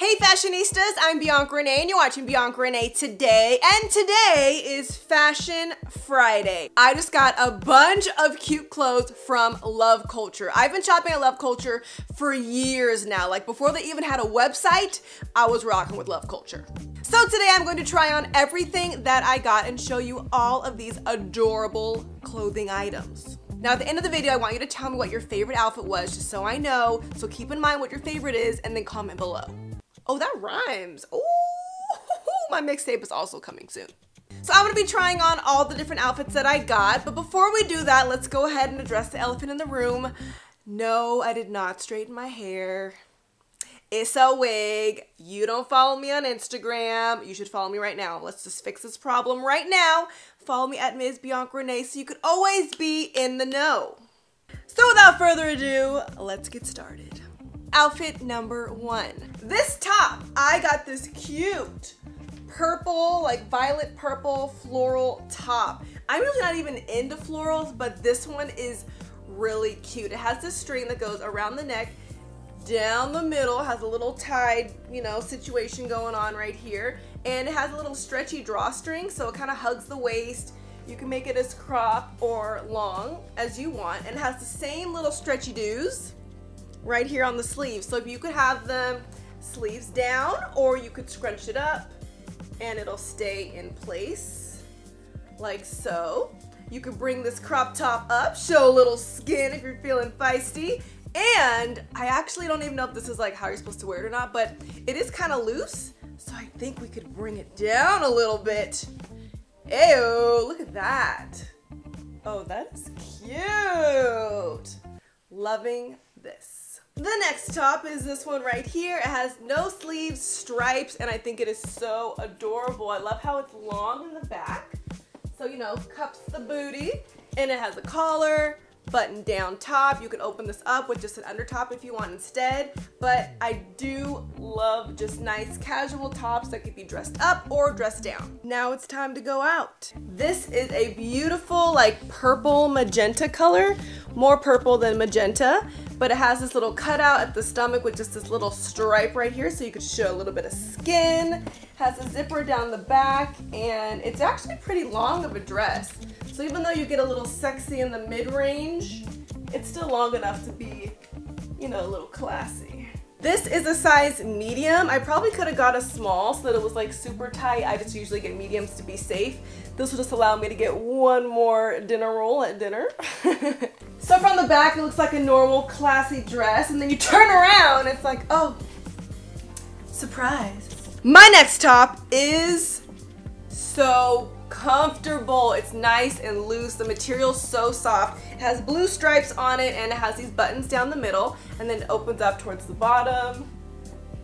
Hey fashionistas, I'm Bianca Renee and you're watching Bianca Renee today. And today is Fashion Friday. I just got a bunch of cute clothes from Love Culture. I've been shopping at Love Culture for years now. Like before they even had a website, I was rocking with Love Culture. So today I'm going to try on everything that I got and show you all of these adorable clothing items. Now at the end of the video, I want you to tell me what your favorite outfit was just so I know. So keep in mind what your favorite is and then comment below. Oh, that rhymes. Ooh, my mixtape is also coming soon. So I'm gonna be trying on all the different outfits that I got, but before we do that, let's go ahead and address the elephant in the room. No, I did not straighten my hair. It's a wig. You don't follow me on Instagram. You should follow me right now. Let's just fix this problem right now. Follow me at Ms. Bianca Renee so you could always be in the know. So without further ado, let's get started outfit number one. This top, I got this cute purple, like violet purple floral top. I'm usually not even into florals, but this one is really cute. It has this string that goes around the neck, down the middle, has a little tied, you know, situation going on right here. And it has a little stretchy drawstring, so it kind of hugs the waist. You can make it as crop or long as you want. And it has the same little stretchy doos right here on the sleeves. So if you could have them sleeves down or you could scrunch it up and it'll stay in place like so. You could bring this crop top up, show a little skin if you're feeling feisty. And I actually don't even know if this is like how you're supposed to wear it or not, but it is kind of loose. So I think we could bring it down a little bit. Ew, look at that. Oh, that is cute. Loving this. The next top is this one right here. It has no sleeves, stripes, and I think it is so adorable. I love how it's long in the back. So, you know, cups the booty. And it has a collar, button down top. You can open this up with just an under top if you want instead. But I do love just nice casual tops that could be dressed up or dressed down. Now it's time to go out. This is a beautiful like purple magenta color, more purple than magenta, but it has this little cutout at the stomach with just this little stripe right here so you could show a little bit of skin. Has a zipper down the back and it's actually pretty long of a dress. So even though you get a little sexy in the mid-range, it's still long enough to be, you know, a little classy. This is a size medium. I probably could have got a small so that it was like super tight. I just usually get mediums to be safe. This will just allow me to get one more dinner roll at dinner. so from the back, it looks like a normal classy dress. And then you turn around, it's like, oh, surprise. My next top is so comfortable. It's nice and loose. The material's so soft. It has blue stripes on it and it has these buttons down the middle and then it opens up towards the bottom.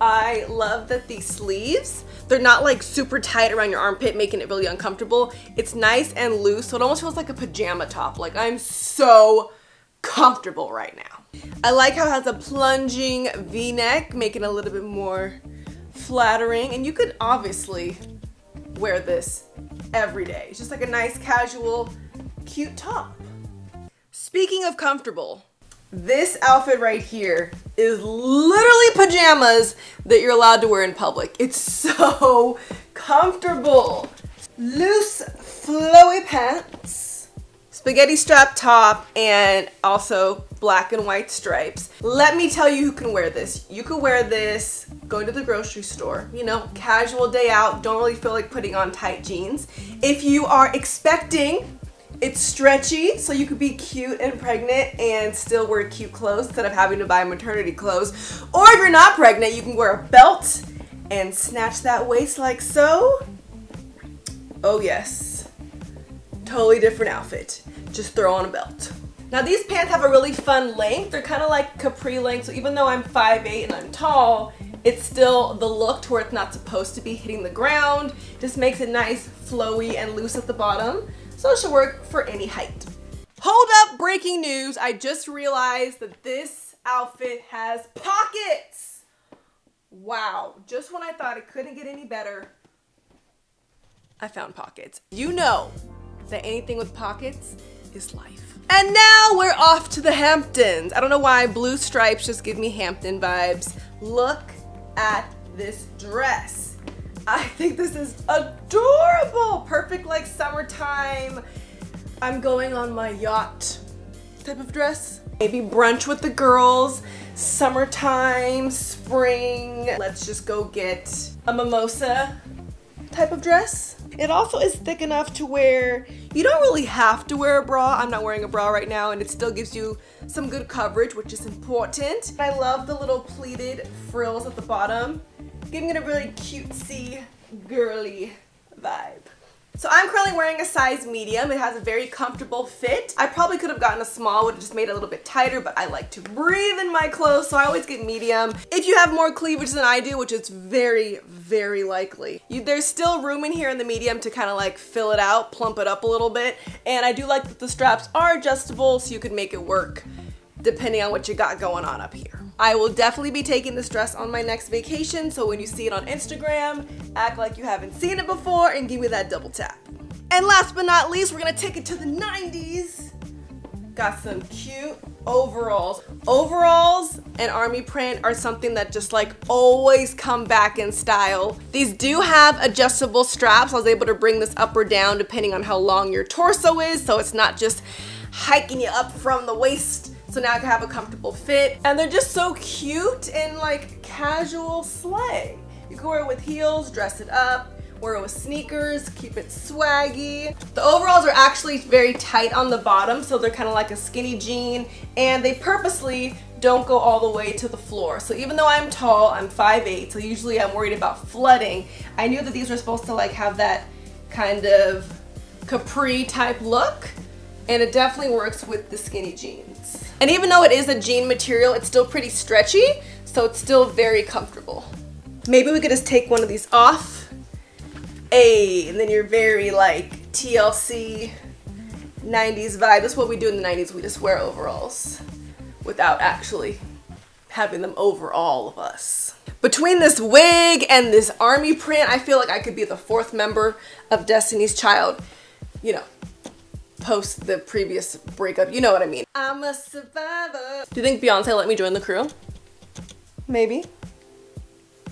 I love that these sleeves, they're not like super tight around your armpit, making it really uncomfortable. It's nice and loose, so it almost feels like a pajama top. Like I'm so comfortable right now. I like how it has a plunging v-neck, making it a little bit more flattering. And you could obviously wear this every day. It's just like a nice casual, cute top. Speaking of comfortable, this outfit right here is literally pajamas that you're allowed to wear in public. It's so comfortable. Loose, flowy pants, spaghetti strap top, and also black and white stripes. Let me tell you who can wear this. You could wear this going to the grocery store, you know, casual day out, don't really feel like putting on tight jeans. If you are expecting, it's stretchy, so you could be cute and pregnant and still wear cute clothes instead of having to buy maternity clothes. Or if you're not pregnant, you can wear a belt and snatch that waist like so. Oh yes, totally different outfit. Just throw on a belt. Now these pants have a really fun length. They're kind of like capri length, so even though I'm 5'8 and I'm tall, it's still the look to where it's not supposed to be hitting the ground. Just makes it nice, flowy, and loose at the bottom. So it should work for any height. Hold up, breaking news. I just realized that this outfit has pockets. Wow, just when I thought it couldn't get any better, I found pockets. You know that anything with pockets is life. And now we're off to the Hamptons. I don't know why blue stripes just give me Hampton vibes. Look at this dress. I think this is adorable. Perfect like summertime. I'm going on my yacht type of dress. Maybe brunch with the girls, summertime, spring. Let's just go get a mimosa type of dress. It also is thick enough to where you don't really have to wear a bra. I'm not wearing a bra right now and it still gives you some good coverage, which is important. I love the little pleated frills at the bottom, giving it a really cutesy, girly vibe. So I'm currently wearing a size medium. It has a very comfortable fit. I probably could have gotten a small, would have just made it a little bit tighter, but I like to breathe in my clothes, so I always get medium. If you have more cleavage than I do, which is very, very likely, you, there's still room in here in the medium to kind of like fill it out, plump it up a little bit. And I do like that the straps are adjustable so you can make it work depending on what you got going on up here. I will definitely be taking this dress on my next vacation, so when you see it on Instagram, act like you haven't seen it before and give me that double tap. And last but not least, we're gonna take it to the 90s. Got some cute overalls. Overalls and army print are something that just like always come back in style. These do have adjustable straps. I was able to bring this up or down depending on how long your torso is, so it's not just hiking you up from the waist so now I can have a comfortable fit. And they're just so cute and like casual slay. You can wear it with heels, dress it up, wear it with sneakers, keep it swaggy. The overalls are actually very tight on the bottom, so they're kind of like a skinny jean, and they purposely don't go all the way to the floor. So even though I'm tall, I'm 5'8", so usually I'm worried about flooding, I knew that these were supposed to like have that kind of capri type look, and it definitely works with the skinny jeans. And even though it is a jean material, it's still pretty stretchy, so it's still very comfortable. Maybe we could just take one of these off. Hey, and then you're very like TLC 90s vibe. That's what we do in the 90s. We just wear overalls without actually having them over all of us. Between this wig and this army print, I feel like I could be the fourth member of Destiny's Child. You know, post the previous breakup. You know what I mean. I'm a survivor. Do you think Beyonce let me join the crew? Maybe.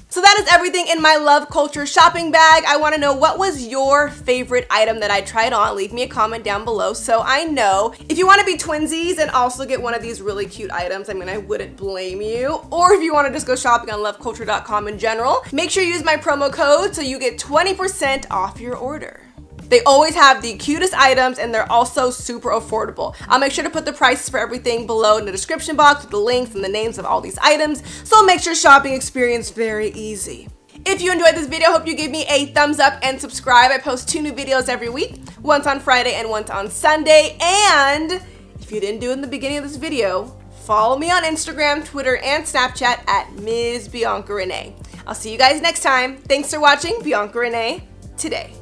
So that is everything in my love culture shopping bag. I wanna know what was your favorite item that I tried on. Leave me a comment down below so I know. If you wanna be twinsies and also get one of these really cute items, I mean, I wouldn't blame you. Or if you wanna just go shopping on loveculture.com in general, make sure you use my promo code so you get 20% off your order. They always have the cutest items and they're also super affordable. I'll make sure to put the prices for everything below in the description box with the links and the names of all these items, so it makes your shopping experience very easy. If you enjoyed this video, hope you give me a thumbs up and subscribe. I post two new videos every week, once on Friday and once on Sunday. And if you didn't do it in the beginning of this video, follow me on Instagram, Twitter, and Snapchat at Ms. Bianca Renee. I'll see you guys next time. Thanks for watching Bianca Renee today.